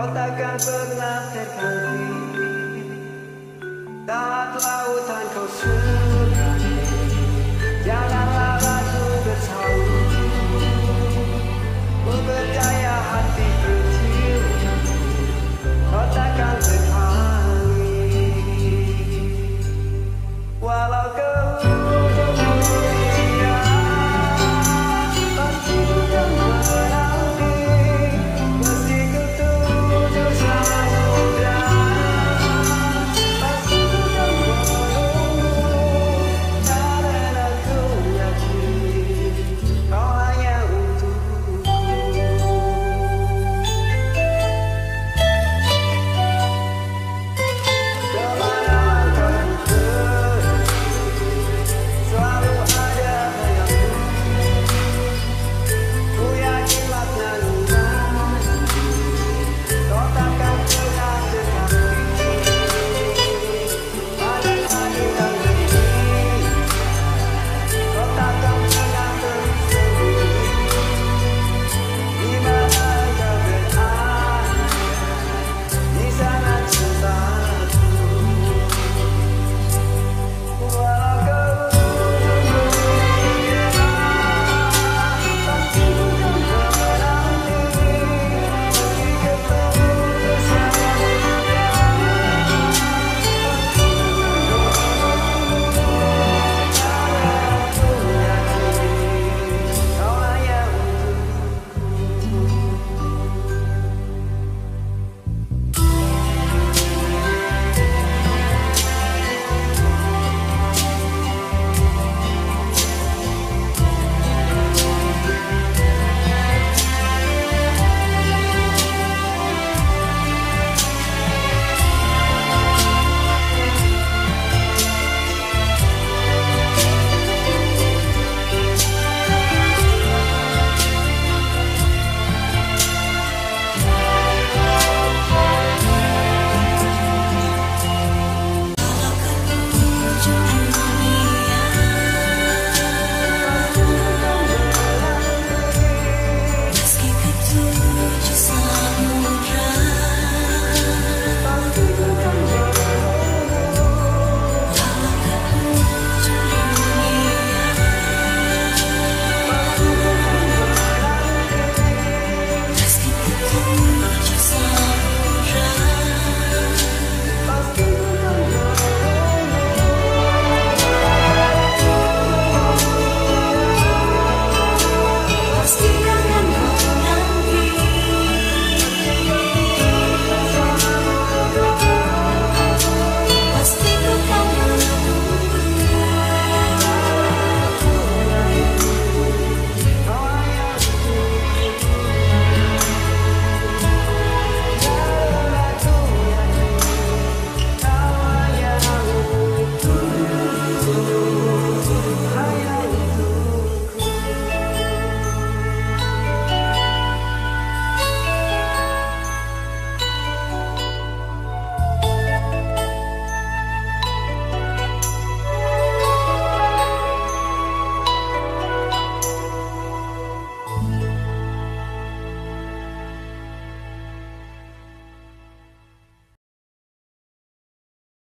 Kau takkan pernah terganti